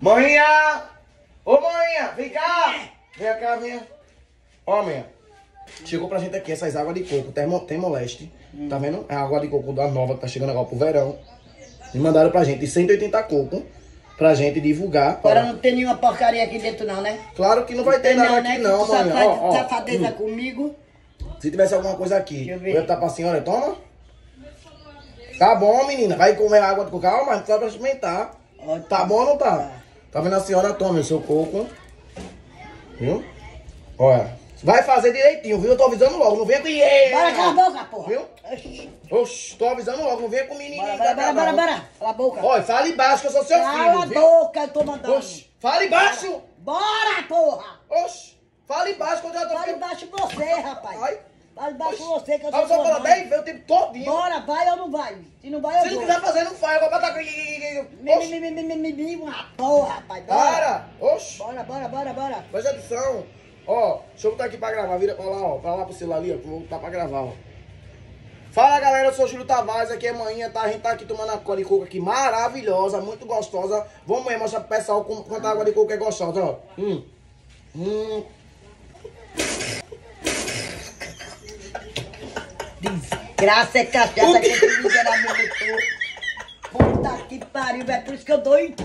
Maninha! Ô maninha, vem cá! Vem cá, minha. Ó, minha. Chegou pra gente aqui essas águas de coco, termo, Termoleste. Hum. Tá vendo? É a água de coco da nova que tá chegando agora pro verão. E mandaram pra gente 180 coco pra gente divulgar. Para... Agora não tem nenhuma porcaria aqui dentro não, né? Claro que não vai ter nada não, aqui né? não, mano. Safadeza ó, comigo. Se tivesse alguma coisa aqui, Deixa eu, eu ia estar pra senhora, toma. Tá bom, menina. Vai comer água de coco. Calma, mas só pra experimentar. Tá bom ou não tá? Tá vendo a senhora? Tome o seu coco. Viu? Olha. Vai fazer direitinho, viu? Eu tô avisando logo. Não venha com... Bora, cala a boca, porra. Viu? Oxi. Tô avisando logo. Não venha com menino. Bora, bora, bora, bora. Cala a boca. Olha, fale baixo que eu sou seu Cala filho, a viu? boca, eu tô mandando. Oxi, fale baixo. Bora, porra. Oxi, fale baixo que eu já tô... Fala embaixo você, rapaz. Ai. Fala embaixo Oxi. você, que eu sou só sua fala mãe. 10 vezes o tempo todinho. Bora, vai ou não vai? Se não vai, eu Se não quiser fazer, não faz. Eu vou botar... Me, me, uma porra, rapaz. Bora. para. Oxi. Bora, bora, bora, bora. Presta atenção. Ó, deixa eu botar aqui pra gravar. Vira pra lá, ó. Pra lá pro celular ali, ó. Que eu vou botar pra gravar, ó. Fala galera, eu sou o Júlio Tavares, aqui é manhã, tá? A gente tá aqui tomando a água de coco aqui, maravilhosa, muito gostosa. Vamos aí mostrar pro pessoal quanto a água de coco é gostosa, ó. Hum. Hum. Graça é cachaça que esse miserável botou. Puta que pariu, é por isso que eu dou em tu.